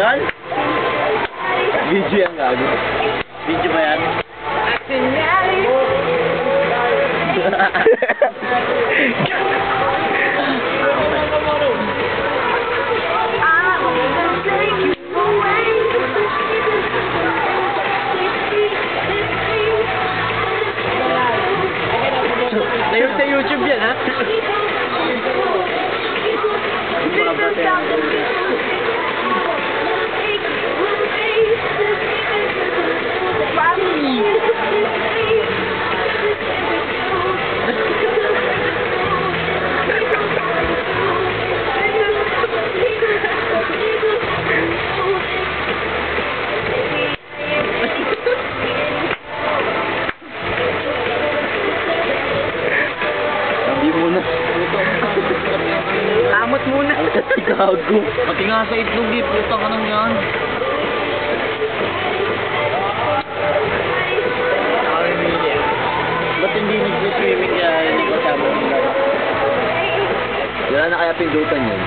Carl? Video yan gago. Video ba yan? Layo sa YouTube yan, ha? Lamot muna. Gago. Pati nga sa itlog eh, puta ka nang yan. Ba't hindi nag-swimming kaya hindi kasama nila? Wala na kaya pindutan yun.